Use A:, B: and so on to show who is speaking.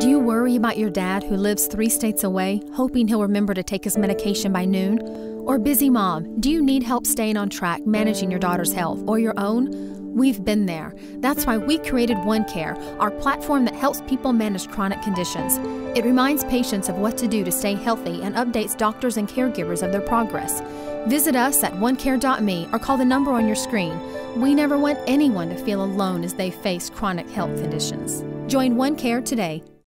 A: Do you worry about your dad who lives three states away, hoping he'll remember to take his medication by noon? Or busy mom, do you need help staying on track managing your daughter's health or your own? We've been there. That's why we created OneCare, our platform that helps people manage chronic conditions. It reminds patients of what to do to stay healthy and updates doctors and caregivers of their progress. Visit us at onecare.me or call the number on your screen. We never want anyone to feel alone as they face chronic health conditions. Join OneCare today.